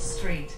Street.